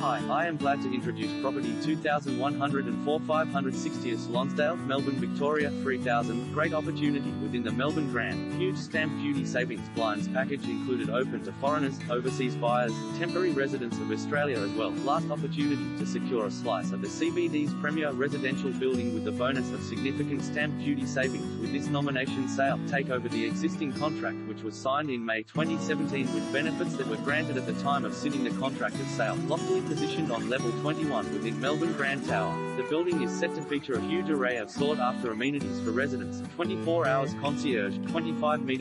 Hi, I am glad to introduce property 2104 560s Lonsdale, Melbourne, Victoria 3000. Great opportunity within the Melbourne Grand. Huge stamp duty savings blinds package included open to foreigners, overseas buyers, temporary residents of Australia as well. Last opportunity to secure a slice of the CBD's premier residential building with the bonus of significant stamp duty savings with this nomination sale. Take over the existing contract which was signed in May 2017 with benefits that were granted at the time of signing the contract of sale. Loftily positioned on level 21 within Melbourne Grand Tower. The building is set to feature a huge array of sought-after amenities for residents, 24 hours concierge, 25 meters